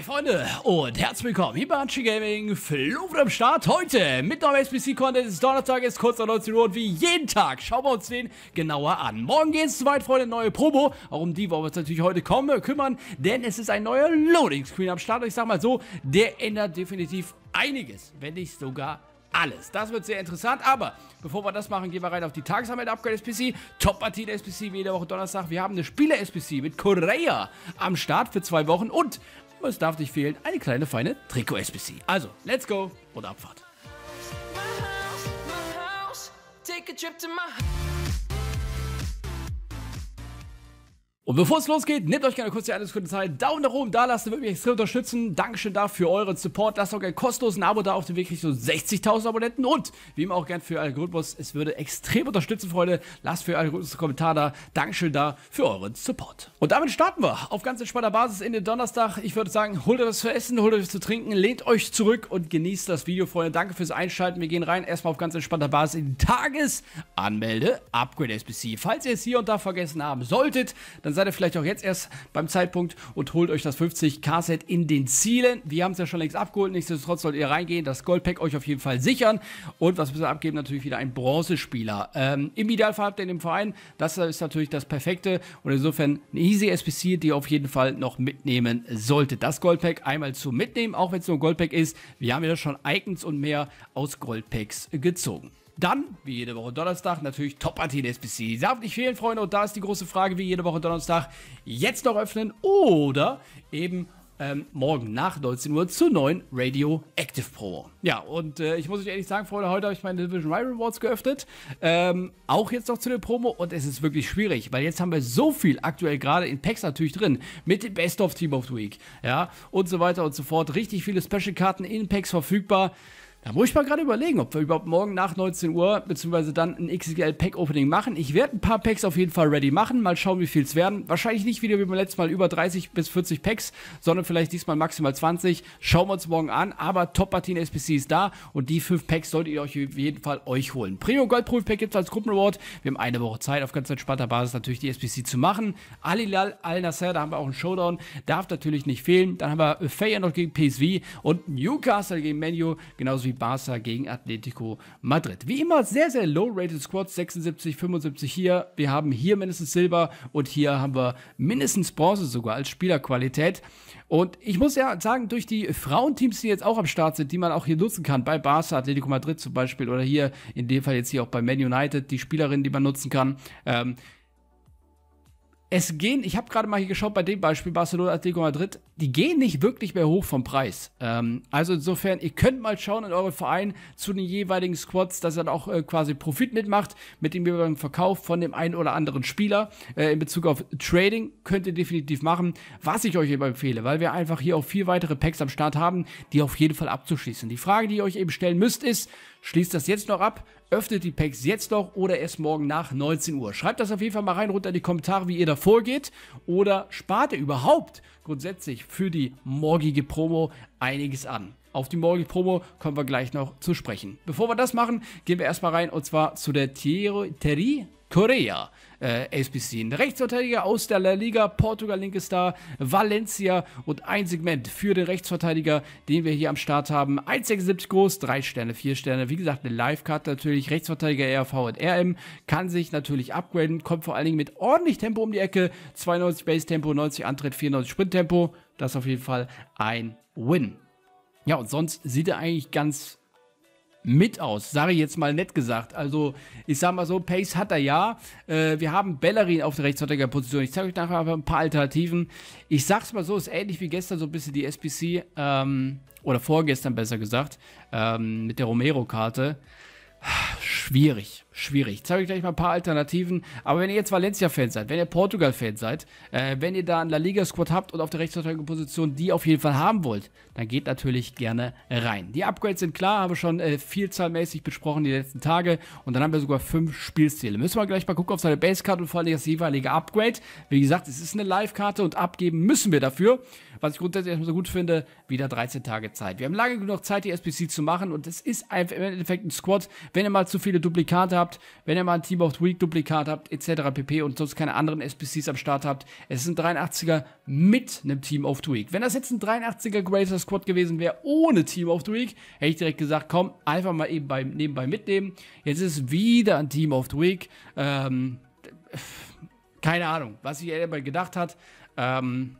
Hi Freunde und herzlich willkommen hier bei Anchi Gaming. Flo am Start heute mit neuem SBC-Content. Es ist Donnerstag, ist kurz nach 19 Uhr und wie jeden Tag schauen wir uns den genauer an. Morgen geht es soweit, Freunde, neue Promo. Auch um die wollen wir uns natürlich heute kommen, kümmern, denn es ist ein neuer Loading-Screen am Start. Und ich sag mal so, der ändert definitiv einiges, wenn nicht sogar alles. Das wird sehr interessant, aber bevor wir das machen, gehen wir rein auf die Tagesanmeldung Upgrade SPC. Top-Partie der SPC wie jede Woche Donnerstag. Wir haben eine Spieler-SPC mit Korea am Start für zwei Wochen und es darf nicht fehlen, eine kleine feine Trikot-SPC. Also, let's go und Abfahrt. Take a trip to Und bevor es losgeht, nehmt euch gerne kurz die eine Sekunde Zeit. Daumen nach oben da lassen, würde mich extrem unterstützen. Dankeschön dafür für euren Support. Lasst auch gerne kostenlos ein Abo da auf dem Weg Richtung 60.000 Abonnenten. Und wie immer auch gerne für Algorithmus. Es würde extrem unterstützen, Freunde. Lasst für Algorithmus einen Kommentar da. Dankeschön da für euren Support. Und damit starten wir auf ganz entspannter Basis in den Donnerstag. Ich würde sagen, holt euch was zu essen, holt euch was zu trinken, lehnt euch zurück und genießt das Video, Freunde. Danke fürs Einschalten. Wir gehen rein erstmal auf ganz entspannter Basis in die Tagesanmelde Upgrade SBC. Falls ihr es hier und da vergessen haben solltet, dann seid ihr vielleicht auch jetzt erst beim Zeitpunkt und holt euch das 50k-Set in den Zielen. Wir haben es ja schon längst abgeholt, nichtsdestotrotz sollt ihr reingehen, das Goldpack euch auf jeden Fall sichern und was müssen wir abgeben? Natürlich wieder ein Bronzespieler. Ähm, Im Idealfall habt ihr in dem Verein, das ist natürlich das Perfekte und insofern eine easy SPC, die ihr auf jeden Fall noch mitnehmen solltet. Das Goldpack einmal zu mitnehmen, auch wenn es nur ein Goldpack ist. Wir haben ja schon Icons und mehr aus Goldpacks gezogen. Dann, wie jede Woche Donnerstag, natürlich Top-Partie der SBC. Darf nicht fehlen, Freunde. Und da ist die große Frage, wie jede Woche Donnerstag, jetzt noch öffnen oder eben ähm, morgen nach 19 Uhr zur neuen Radio Active Pro. Ja, und äh, ich muss euch ehrlich sagen, Freunde, heute habe ich meine Division Rival Rewards geöffnet. Ähm, auch jetzt noch zu der Promo und es ist wirklich schwierig, weil jetzt haben wir so viel aktuell gerade in Packs natürlich drin. Mit dem Best of Team of the Week, ja, und so weiter und so fort. Richtig viele Special-Karten in Packs verfügbar. Da muss ich mal gerade überlegen, ob wir überhaupt morgen nach 19 Uhr beziehungsweise dann ein XXL Pack Opening machen. Ich werde ein paar Packs auf jeden Fall ready machen. Mal schauen, wie viel es werden. Wahrscheinlich nicht wieder wie beim letzten Mal über 30 bis 40 Packs, sondern vielleicht diesmal maximal 20. Schauen wir uns morgen an. Aber Top Partien SPC ist da und die 5 Packs solltet ihr euch auf jeden Fall euch holen. Premium Gold Proof Pack gibt es als Gruppenreward. Wir haben eine Woche Zeit, auf ganz entspannter Basis natürlich die SPC zu machen. Alilal Al Nasser, da haben wir auch einen Showdown. Darf natürlich nicht fehlen. Dann haben wir Feyenoord gegen PSV und Newcastle gegen Menu, genauso wie wie Barca gegen Atletico Madrid. Wie immer sehr, sehr low-rated Squads, 76, 75 hier. Wir haben hier mindestens Silber und hier haben wir mindestens Bronze sogar als Spielerqualität. Und ich muss ja sagen, durch die Frauenteams, die jetzt auch am Start sind, die man auch hier nutzen kann, bei Barca, Atletico Madrid zum Beispiel oder hier in dem Fall jetzt hier auch bei Man United, die Spielerinnen, die man nutzen kann, ähm, es gehen, ich habe gerade mal hier geschaut bei dem Beispiel Barcelona Atletico Madrid, die gehen nicht wirklich mehr hoch vom Preis. Ähm, also insofern, ihr könnt mal schauen in eurem Verein zu den jeweiligen Squads, dass er dann auch äh, quasi Profit mitmacht mit dem jeweiligen Verkauf von dem einen oder anderen Spieler. Äh, in Bezug auf Trading könnt ihr definitiv machen, was ich euch eben empfehle, weil wir einfach hier auch vier weitere Packs am Start haben, die auf jeden Fall abzuschließen. Die Frage, die ihr euch eben stellen müsst, ist, Schließt das jetzt noch ab, öffnet die Packs jetzt noch oder erst morgen nach 19 Uhr. Schreibt das auf jeden Fall mal rein runter in die Kommentare, wie ihr da vorgeht. Oder spart ihr überhaupt grundsätzlich für die morgige Promo einiges an. Auf die morgige Promo kommen wir gleich noch zu sprechen. Bevor wir das machen, gehen wir erstmal rein und zwar zu der Thierry Korea äh, SBC. Ein Rechtsverteidiger aus der La Liga, Portugal linke Star, Valencia und ein Segment für den Rechtsverteidiger, den wir hier am Start haben. 1,76 groß, 3 Sterne, 4 Sterne. Wie gesagt, eine Live-Card natürlich. Rechtsverteidiger RV und RM kann sich natürlich upgraden, kommt vor allen Dingen mit ordentlich Tempo um die Ecke. 92 Base-Tempo, 90 Antritt, 94 Sprint-Tempo. Das ist auf jeden Fall ein Win. Ja, und sonst sieht er eigentlich ganz mit aus, sage ich jetzt mal nett gesagt. Also, ich sage mal so, Pace hat er ja. Äh, wir haben Bellerin auf der Rechtsverteidigerposition. Ich zeige euch nachher ein paar Alternativen. Ich sag's mal so, ist ähnlich wie gestern so ein bisschen die SPC, ähm, oder vorgestern besser gesagt, ähm, mit der Romero-Karte. Schwierig, schwierig. Ich zeige euch gleich mal ein paar Alternativen. Aber wenn ihr jetzt Valencia-Fan seid, wenn ihr Portugal-Fan seid, äh, wenn ihr da einen La Liga-Squad habt und auf der Rechtsverteidigerposition die auf jeden Fall haben wollt, dann geht natürlich gerne rein. Die Upgrades sind klar, habe schon äh, vielzahlmäßig besprochen die letzten Tage. Und dann haben wir sogar fünf Spielstile. Müssen wir gleich mal gucken auf seine Base-Karte und vor allem das jeweilige Upgrade. Wie gesagt, es ist eine Live-Karte und abgeben müssen wir dafür. Was ich grundsätzlich erstmal so gut finde, wieder 13 Tage Zeit. Wir haben lange genug Zeit, die SPC zu machen und es ist einfach im Endeffekt ein Squad. Wenn ihr mal zu viele Duplikate habt, wenn ihr mal ein Team of the Week Duplikat habt, etc. pp. und sonst keine anderen SPCs am Start habt. Es ist ein 83er mit einem Team of the Week. Wenn das jetzt ein 83er Greater Squad gewesen wäre, ohne Team of the Week, hätte ich direkt gesagt, komm, einfach mal eben bei, nebenbei mitnehmen. Jetzt ist es wieder ein Team of the Week. Ähm, keine Ahnung, was sich er dabei gedacht hat. Ähm,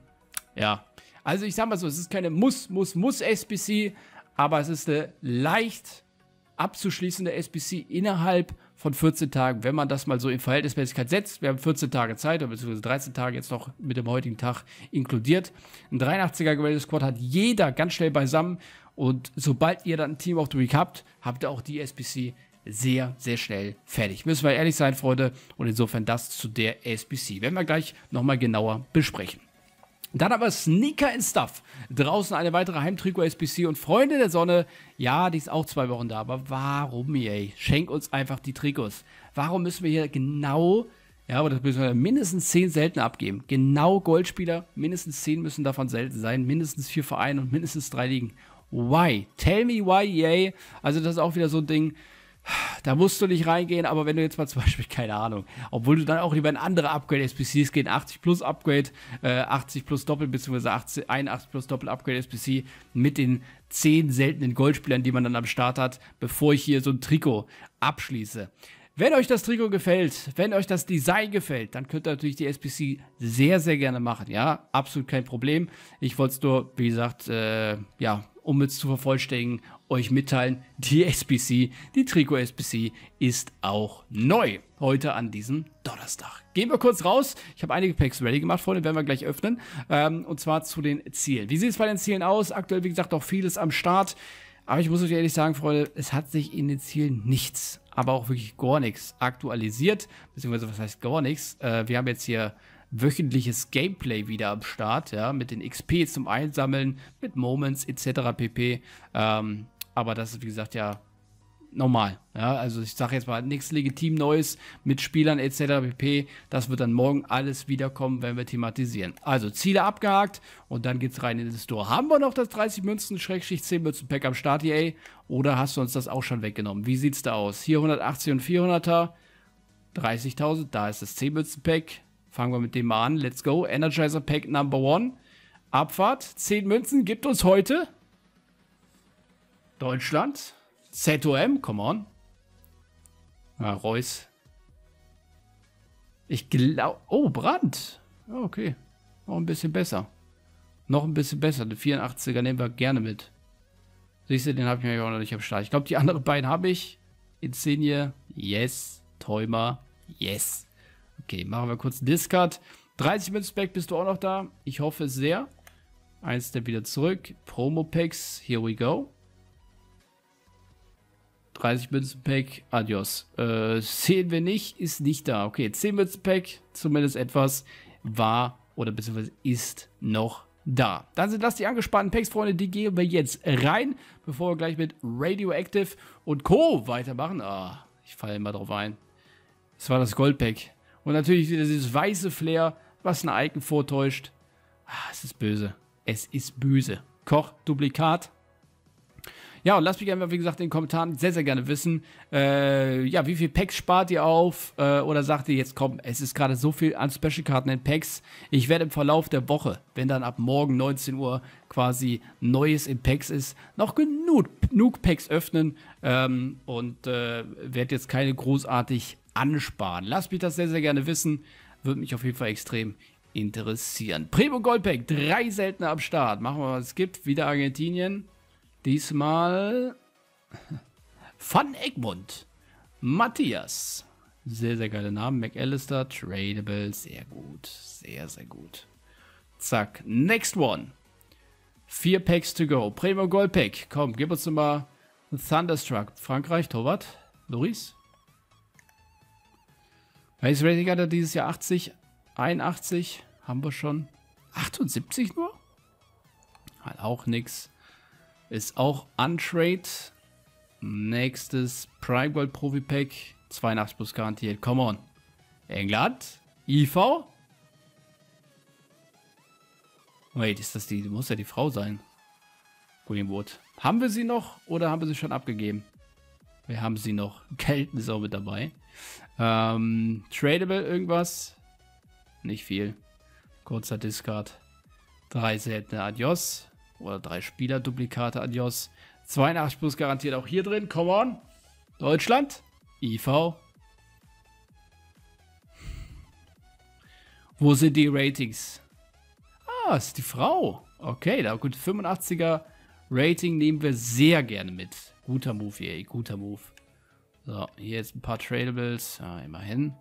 ja, also ich sag mal so, es ist keine Muss, Muss, Muss SBC, aber es ist eine leicht abzuschließende SBC innerhalb von 14 Tagen, wenn man das mal so in Verhältnismäßigkeit setzt. Wir haben 14 Tage Zeit, beziehungsweise 13 Tage jetzt noch mit dem heutigen Tag inkludiert. Ein 83er gewähltes Squad hat jeder ganz schnell beisammen und sobald ihr dann ein Team of the Week habt, habt ihr auch die SBC sehr, sehr schnell fertig. Müssen wir ehrlich sein, Freunde. Und insofern das zu der SBC. Werden wir gleich nochmal genauer besprechen. Dann aber Sneaker and Stuff. Draußen eine weitere Heimtrikot-SBC und Freunde der Sonne. Ja, die ist auch zwei Wochen da. Aber warum, ey? Schenk uns einfach die Trikots. Warum müssen wir hier genau, ja, aber das müssen wir mindestens zehn selten abgeben. Genau Goldspieler, mindestens zehn müssen davon selten sein. Mindestens vier Vereine und mindestens drei Ligen. Why? Tell me why, yay. Also das ist auch wieder so ein Ding da musst du nicht reingehen, aber wenn du jetzt mal zum Beispiel, keine Ahnung, obwohl du dann auch lieber in andere Upgrade-SPCs gehen, 80 plus Upgrade, äh, 80 plus Doppel, beziehungsweise 80, 81 plus Doppel Upgrade-SPC mit den 10 seltenen Goldspielern, die man dann am Start hat, bevor ich hier so ein Trikot abschließe. Wenn euch das Trikot gefällt, wenn euch das Design gefällt, dann könnt ihr natürlich die SPC sehr, sehr gerne machen. Ja, absolut kein Problem. Ich wollte es nur, wie gesagt, äh, ja, um es zu vervollständigen, euch mitteilen, die SBC, die Trikot SBC ist auch neu. Heute an diesem Donnerstag. Gehen wir kurz raus. Ich habe einige Packs ready gemacht, Freunde, werden wir gleich öffnen. Ähm, und zwar zu den Zielen. Wie sieht es bei den Zielen aus? Aktuell, wie gesagt, auch vieles am Start. Aber ich muss euch ehrlich sagen, Freunde, es hat sich in den Zielen nichts, aber auch wirklich gar nichts aktualisiert. Beziehungsweise, was heißt gar nichts? Äh, wir haben jetzt hier wöchentliches Gameplay wieder am Start, ja, mit den XP zum Einsammeln, mit Moments etc. pp. Ähm, aber das ist, wie gesagt, ja normal. Ja, also ich sage jetzt mal nichts legitim Neues mit Spielern etc. pp. Das wird dann morgen alles wiederkommen, wenn wir thematisieren. Also Ziele abgehakt und dann geht's rein in den Store. Haben wir noch das 30 Münzen Schrägschicht 10 Münzen Pack am Start, EA? Oder hast du uns das auch schon weggenommen? Wie sieht's da aus? Hier 180 und 400er. 30.000, da ist das 10 Münzen Pack. Fangen wir mit dem mal an. Let's go. Energizer Pack Number One. Abfahrt. 10 Münzen gibt uns heute Deutschland. ZOM, come on. Ah, Reus. Ich glaube. Oh, Brand. Okay. Noch ein bisschen besser. Noch ein bisschen besser. Den 84er nehmen wir gerne mit. Siehst du, den habe ich mir auch noch nicht am Start. Ich glaube, die anderen beiden habe ich. Insigne, yes. Träumer, yes. Okay, machen wir kurz einen Discard. 30 Münzen Back, bist du auch noch da? Ich hoffe sehr. Eins Step wieder zurück. Promo Packs, here we go. 30 Münzen Pack, adios. Äh, sehen wir nicht, ist nicht da. Okay, 10 Münzen Pack, zumindest etwas, war oder beziehungsweise ist noch da. Dann sind das die angespannten Packs, Freunde. Die gehen wir jetzt rein, bevor wir gleich mit Radioactive und Co. weitermachen. Ah, ich falle immer drauf ein. Das war das Goldpack. Und natürlich wieder dieses weiße Flair, was ein Icon vortäuscht. Ah, es ist böse. Es ist böse. Koch, Duplikat. Ja, und lasst mich einfach, wie gesagt, in den Kommentaren sehr, sehr gerne wissen, äh, ja, wie viel Packs spart ihr auf? Äh, oder sagt ihr jetzt, komm, es ist gerade so viel an Special-Karten in Packs. Ich werde im Verlauf der Woche, wenn dann ab morgen 19 Uhr quasi Neues in Packs ist, noch genug, genug Packs öffnen ähm, und äh, werde jetzt keine großartig ansparen. Lasst mich das sehr, sehr gerne wissen. Würde mich auf jeden Fall extrem interessieren. Primo Goldpack, drei seltene am Start. Machen wir, was es gibt. Wieder Argentinien. Diesmal Van Egmont. Matthias. Sehr, sehr geile Namen. McAllister, Tradable. Sehr gut. Sehr, sehr gut. Zack. Next one. Vier Packs to go. Primo Gold Pack. Komm, gib uns mal Thunderstruck. Frankreich, Torwart. Loris. Welches Rating hat er dieses Jahr? 80? 81? Haben wir schon. 78 nur? Hat auch nix. Ist auch untrade. Nächstes Prime World Profi Pack. 82 plus garantiert. Come on. England. IV. Wait, ist das die? Muss ja die Frau sein. Greenwood. Haben wir sie noch oder haben wir sie schon abgegeben? Wir haben sie noch. Kelten ist auch mit dabei. Ähm, tradable irgendwas? Nicht viel. Kurzer Discard. Drei seltene Adios. Oder drei Spieler-Duplikate Adios. 82 plus garantiert auch hier drin. Come on. Deutschland. IV. Wo sind die Ratings? Ah, ist die Frau. Okay, da gut. 85er Rating nehmen wir sehr gerne mit. Guter Move hier, guter Move. So, hier jetzt ein paar Tradables. Ja, immerhin.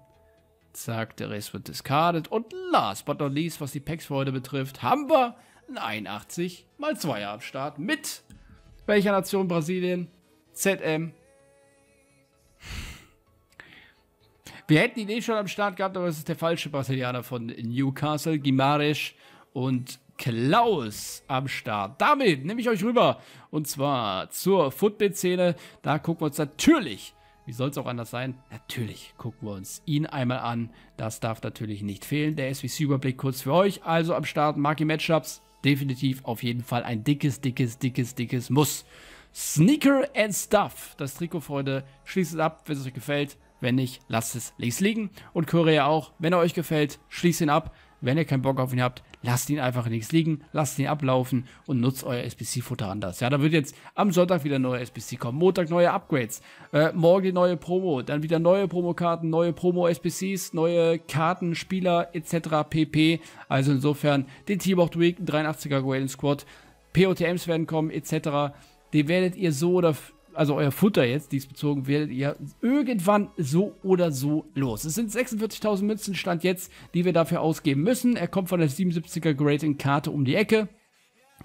Zack, der Rest wird discarded. Und last but not least, was die Packs für heute betrifft, haben wir 81 mal 2 am Start mit welcher Nation Brasilien? ZM. Wir hätten ihn eh schon am Start gehabt, aber es ist der falsche Brasilianer von Newcastle, Guimaraes und Klaus am Start. Damit nehme ich euch rüber und zwar zur Football-Szene. Da gucken wir uns natürlich wie soll es auch anders sein? Natürlich gucken wir uns ihn einmal an. Das darf natürlich nicht fehlen. Der SVC-Überblick kurz für euch. Also am Start Marky Matchups. Definitiv auf jeden Fall ein dickes, dickes, dickes, dickes Muss. Sneaker and Stuff. Das Trikot, Freunde, schließt es ab, wenn es euch gefällt. Wenn nicht, lasst es links liegen. Und Korea auch. Wenn er euch gefällt, schließt ihn ab. Wenn ihr keinen Bock auf ihn habt, lasst ihn einfach nichts liegen, lasst ihn ablaufen und nutzt euer SBC-Futter anders. Ja, da wird jetzt am Sonntag wieder neue SBC kommen, Montag neue Upgrades, äh, morgen neue Promo, dann wieder neue Promokarten, neue Promo-SBCs, neue Karten, Spieler etc. pp. Also insofern den Team of the Week, 83er Golden Squad, POTMs werden kommen etc. Die werdet ihr so oder also euer Futter jetzt diesbezogen, werdet ihr irgendwann so oder so los. Es sind 46.000 Münzen Stand jetzt, die wir dafür ausgeben müssen. Er kommt von der 77er Grading Karte um die Ecke.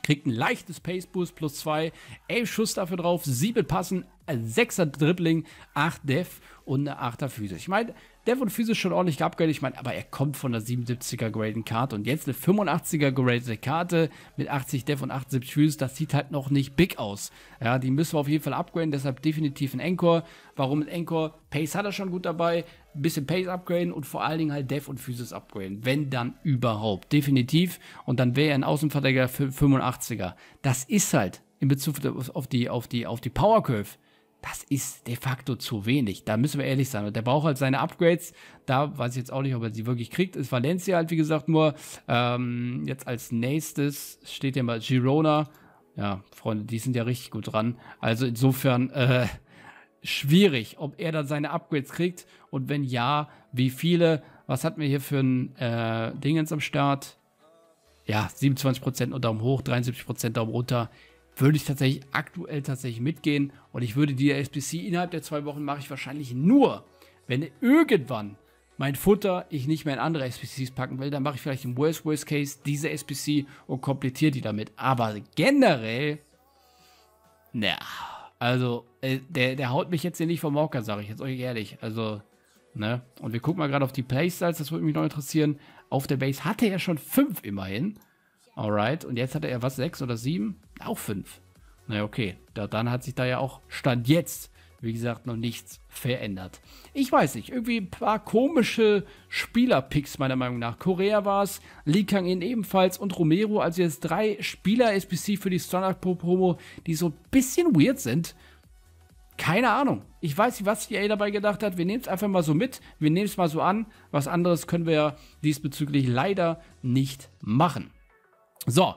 Kriegt ein leichtes Pace Boost plus 2, 11 Schuss dafür drauf, 7 Passen, 6er Dribbling, 8 Def und eine 8er Physis. Ich meine, Dev und Physis schon ordentlich geupgradet. Ich meine, aber er kommt von der 77er Graded Karte und jetzt eine 85er Graded Karte mit 80 Dev und 78 Physis. Das sieht halt noch nicht big aus. Ja, die müssen wir auf jeden Fall upgraden. Deshalb definitiv ein Encore. Warum ein Encore? Pace hat er schon gut dabei. Bisschen Pace upgraden und vor allen Dingen halt Dev und Physis upgraden. Wenn dann überhaupt. Definitiv. Und dann wäre er ein Außenverteidiger für 85er. Das ist halt in Bezug auf die, auf die, auf die Power Curve das ist de facto zu wenig. Da müssen wir ehrlich sein. Und der braucht halt seine Upgrades. Da weiß ich jetzt auch nicht, ob er sie wirklich kriegt. Ist Valencia halt, wie gesagt, nur. Ähm, jetzt als nächstes steht ja mal Girona. Ja, Freunde, die sind ja richtig gut dran. Also insofern, äh, schwierig, ob er dann seine Upgrades kriegt. Und wenn ja, wie viele? Was hatten wir hier für ein äh, Dingens am Start? Ja, 27% und Daumen hoch, 73% Daumen runter würde ich tatsächlich aktuell tatsächlich mitgehen. Und ich würde die SBC innerhalb der zwei Wochen mache ich wahrscheinlich nur, wenn irgendwann mein Futter ich nicht mehr in andere SBCs packen will, dann mache ich vielleicht im Worst Worst Case diese SBC und komplettiere die damit. Aber generell, na, also äh, der, der haut mich jetzt hier nicht vom Mocker, sage ich jetzt euch ehrlich. Also, ne? Und wir gucken mal gerade auf die Playstyles, das würde mich noch interessieren. Auf der Base hatte er schon fünf immerhin. Alright, und jetzt hat er was, sechs oder sieben? Auch fünf. Naja, okay. Da, dann hat sich da ja auch Stand jetzt, wie gesagt, noch nichts verändert. Ich weiß nicht, irgendwie ein paar komische Spielerpicks meiner Meinung nach. Korea war es, Lee Kang-in ebenfalls und Romero, also jetzt drei Spieler-SBC für die Standard-Promo, die so ein bisschen weird sind. Keine Ahnung. Ich weiß nicht, was die EA dabei gedacht hat. Wir nehmen es einfach mal so mit. Wir nehmen es mal so an. Was anderes können wir ja diesbezüglich leider nicht machen. So,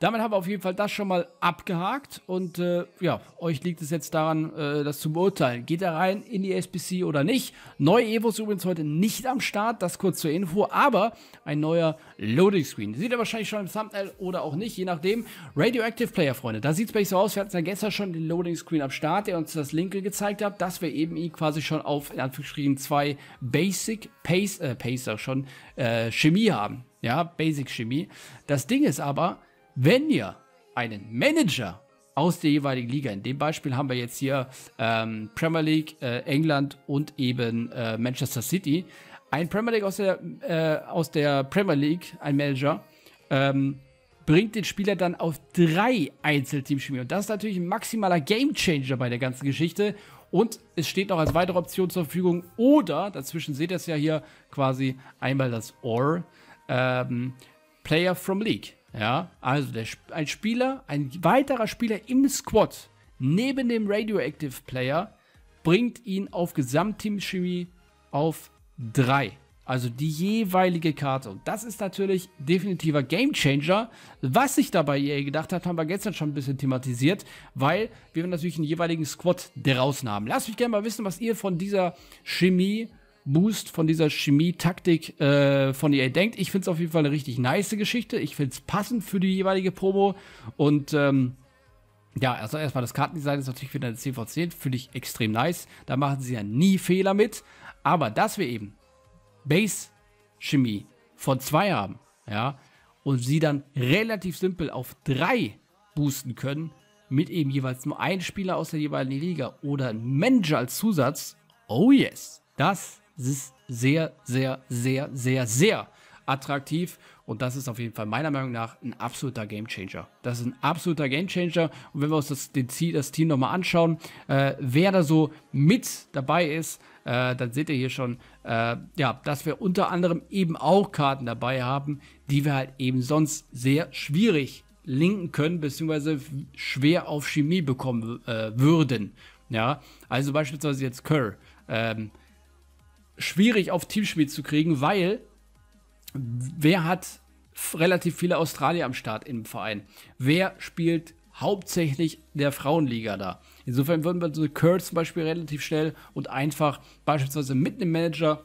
damit haben wir auf jeden Fall das schon mal abgehakt und äh, ja, euch liegt es jetzt daran, äh, das zu beurteilen. Geht er rein in die SBC oder nicht? Neue Evos übrigens heute nicht am Start, das kurz zur Info, aber ein neuer Loading Screen. Sieht er wahrscheinlich schon im Thumbnail oder auch nicht, je nachdem. Radioactive Player, Freunde, da sieht es bei euch so aus. Wir hatten ja gestern schon den Loading Screen am Start, der uns das Linke gezeigt hat, dass wir eben ihn quasi schon auf, in Anführungsstrichen, zwei Basic Pace, äh, Pacer schon, äh, Chemie haben. Ja, Basic Chemie. Das Ding ist aber, wenn ihr einen Manager aus der jeweiligen Liga, in dem Beispiel haben wir jetzt hier ähm, Premier League, äh, England und eben äh, Manchester City, ein Premier League aus der, äh, aus der Premier League, ein Manager, ähm, bringt den Spieler dann auf drei Einzelteamspiele. Und das ist natürlich ein maximaler Gamechanger bei der ganzen Geschichte. Und es steht noch als weitere Option zur Verfügung. Oder, dazwischen seht ihr es ja hier quasi einmal das OR, ähm, Player from League. Ja, also der, ein Spieler, ein weiterer Spieler im Squad neben dem Radioactive Player bringt ihn auf Gesamtteam-Chemie auf 3. Also die jeweilige Karte. Und das ist natürlich definitiver Gamechanger. Was sich dabei EA gedacht hat, haben wir gestern schon ein bisschen thematisiert, weil wir natürlich einen jeweiligen Squad draußen haben. Lasst mich gerne mal wissen, was ihr von dieser Chemie Boost von dieser Chemie-Taktik äh, von EA denkt. Ich finde es auf jeden Fall eine richtig nice Geschichte. Ich finde es passend für die jeweilige Promo. Und ähm, ja, also erstmal das Kartendesign ist natürlich wieder eine 10 von 10. Finde ich extrem nice. Da machen sie ja nie Fehler mit. Aber dass wir eben Base-Chemie von 2 haben, ja, und sie dann relativ simpel auf 3 boosten können, mit eben jeweils nur ein Spieler aus der jeweiligen Liga oder ein Manager als Zusatz, oh yes, das ist sehr, sehr, sehr, sehr, sehr attraktiv und das ist auf jeden Fall meiner Meinung nach ein absoluter Gamechanger. Das ist ein absoluter Gamechanger und wenn wir uns das, das Team nochmal anschauen, äh, wer da so mit dabei ist, äh, dann seht ihr hier schon, äh, ja, dass wir unter anderem eben auch Karten dabei haben, die wir halt eben sonst sehr schwierig linken können, beziehungsweise schwer auf Chemie bekommen äh, würden. Ja, also beispielsweise jetzt Kerr. Ähm, schwierig auf Teamspiel zu kriegen, weil wer hat relativ viele Australier am Start im Verein? Wer spielt hauptsächlich der Frauenliga da? Insofern würden wir so Kurt zum Beispiel relativ schnell und einfach beispielsweise mit einem Manager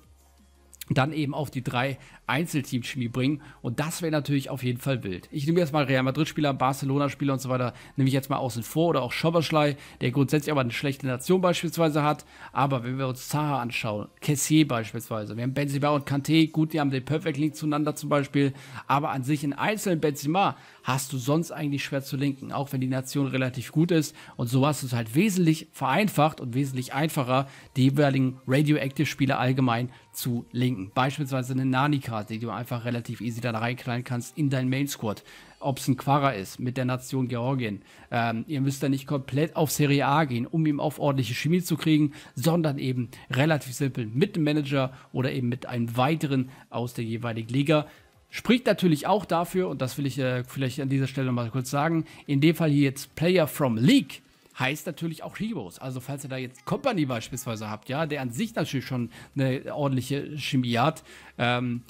dann eben auf die drei Einzelteam-Chemie bringen. Und das wäre natürlich auf jeden Fall wild. Ich nehme jetzt mal Real Madrid-Spieler, Barcelona-Spieler und so weiter, nehme ich jetzt mal außen vor oder auch Schoberschlei, der grundsätzlich aber eine schlechte Nation beispielsweise hat. Aber wenn wir uns Zaha anschauen, Kessier beispielsweise, wir haben Benzema und Kanté, gut, die haben den Perfect Link zueinander zum Beispiel, aber an sich in einzelnen Benzema hast du sonst eigentlich schwer zu linken, auch wenn die Nation relativ gut ist. Und so hast du es halt wesentlich vereinfacht und wesentlich einfacher, die jeweiligen Radioactive-Spieler allgemein zu linken. Beispielsweise eine Nani-Karte, die du einfach relativ easy dann reinknallen kannst in dein Main-Squad. Ob es ein Quara ist mit der Nation Georgien. Ähm, ihr müsst da nicht komplett auf Serie A gehen, um ihm auf ordentliche Chemie zu kriegen, sondern eben relativ simpel mit dem Manager oder eben mit einem weiteren aus der jeweiligen Liga. Spricht natürlich auch dafür, und das will ich äh, vielleicht an dieser Stelle mal kurz sagen, in dem Fall hier jetzt Player from League heißt natürlich auch Heroes. Also falls ihr da jetzt Company beispielsweise habt, ja, der an sich natürlich schon eine ordentliche Chemie hat, ähm,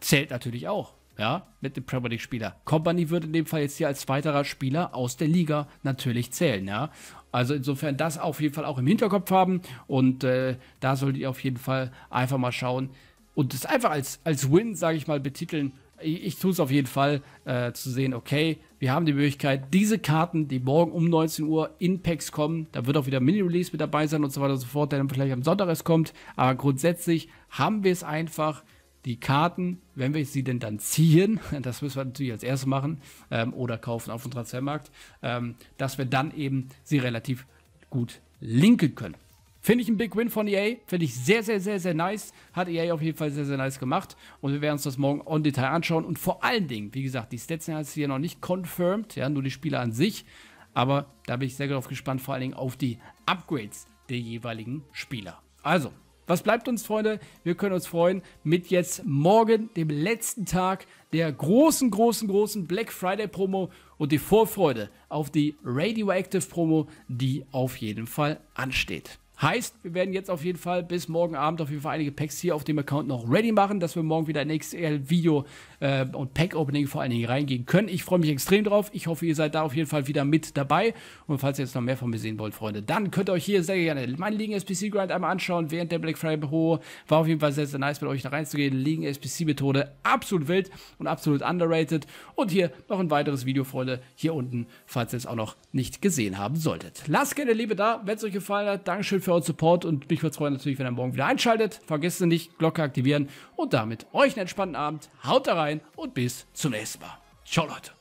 zählt natürlich auch. Ja, mit dem Premier League-Spieler. Company würde in dem Fall jetzt hier als weiterer Spieler aus der Liga natürlich zählen, ja. Also insofern das auf jeden Fall auch im Hinterkopf haben und äh, da solltet ihr auf jeden Fall einfach mal schauen und es einfach als, als Win, sage ich mal, betiteln ich, ich tue es auf jeden Fall, äh, zu sehen, okay, wir haben die Möglichkeit, diese Karten, die morgen um 19 Uhr in Packs kommen, da wird auch wieder Mini-Release mit dabei sein und so weiter und so fort, der dann vielleicht am Sonntag erst kommt, aber grundsätzlich haben wir es einfach, die Karten, wenn wir sie denn dann ziehen, das müssen wir natürlich als erstes machen, ähm, oder kaufen auf dem Transfermarkt, ähm, dass wir dann eben sie relativ gut linken können. Finde ich ein Big Win von EA. Finde ich sehr, sehr, sehr, sehr nice. Hat EA auf jeden Fall sehr, sehr nice gemacht. Und wir werden uns das morgen on Detail anschauen. Und vor allen Dingen, wie gesagt, die Stats sind hier noch nicht confirmed. Ja, nur die Spieler an sich. Aber da bin ich sehr darauf gespannt, vor allen Dingen auf die Upgrades der jeweiligen Spieler. Also, was bleibt uns, Freunde? Wir können uns freuen mit jetzt morgen, dem letzten Tag der großen, großen, großen Black Friday Promo und die Vorfreude auf die Radioactive Promo, die auf jeden Fall ansteht. Heißt, wir werden jetzt auf jeden Fall bis morgen Abend auf jeden Fall einige Packs hier auf dem Account noch ready machen, dass wir morgen wieder ein XL-Video äh, und Pack-Opening vor allen Dingen reingehen können. Ich freue mich extrem drauf. Ich hoffe, ihr seid da auf jeden Fall wieder mit dabei. Und falls ihr jetzt noch mehr von mir sehen wollt, Freunde, dann könnt ihr euch hier sehr gerne meinen Ligen SPC Grind einmal anschauen während der Black Friday Pro. War auf jeden Fall sehr, sehr nice mit euch da reinzugehen. Ligen SPC Methode absolut wild und absolut underrated. Und hier noch ein weiteres Video, Freunde, hier unten, falls ihr es auch noch nicht gesehen haben solltet. Lasst gerne Liebe da, wenn es euch gefallen hat. Dankeschön für für euren Support und mich würde es freuen natürlich, wenn ihr morgen wieder einschaltet. Vergesst nicht, Glocke aktivieren und damit euch einen entspannten Abend. Haut da rein und bis zum nächsten Mal. Ciao, Leute.